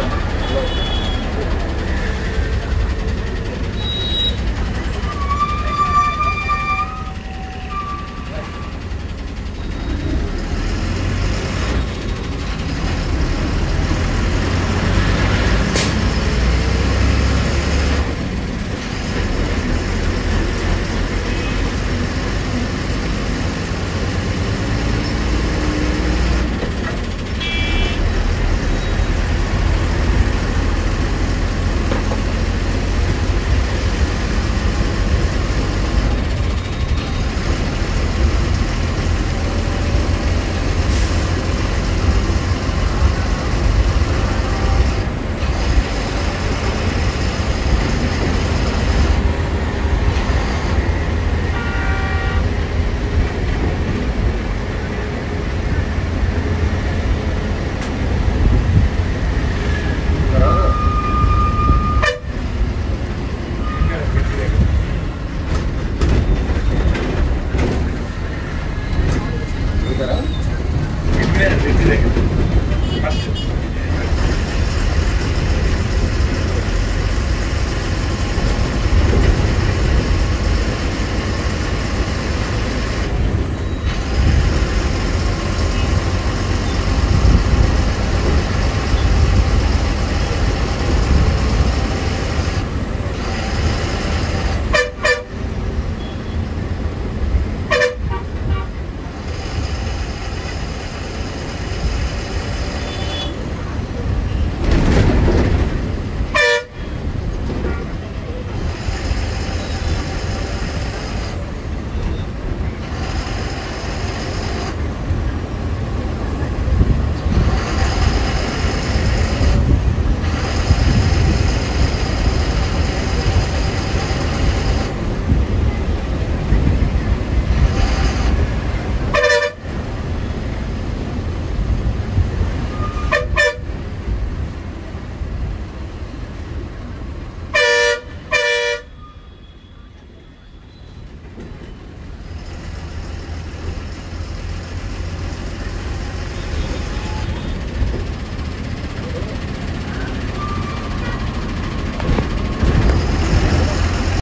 Hello.